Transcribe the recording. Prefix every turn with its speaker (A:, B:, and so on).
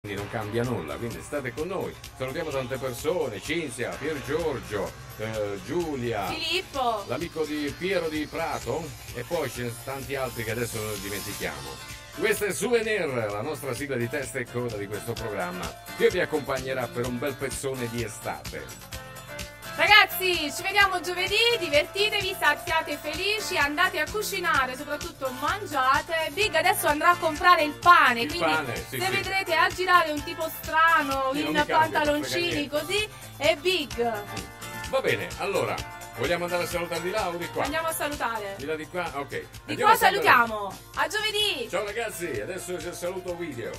A: quindi non cambia nulla, quindi state con noi. Salutiamo tante persone, Cinzia, Pier Giorgio, eh, Giulia,
B: Filippo,
A: l'amico di Piero di Prato e poi ce ne sono tanti altri che adesso non dimentichiamo. Questa è Souvenir, la nostra sigla di testa e coda di questo programma, che vi accompagnerà per un bel pezzone di estate.
B: Ragazzi, ci vediamo giovedì, divertitevi, siate felici, andate a cucinare, soprattutto mangiate. Big adesso andrà a comprare il pane,
A: Il
B: quindi
A: pane, sì,
B: se
A: sì.
B: vedrete a girare un tipo strano
A: Sì,
B: in pantaloncini così, è Big.
A: Va bene, allora, vogliamo andare a salutare di là o di qua?
B: Andiamo a salutare.
A: Di là di qua? Ok.
B: Di
A: Andiamo
B: qua salutiamo. A giovedì!
A: Ciao ragazzi, adesso c'è il saluto video.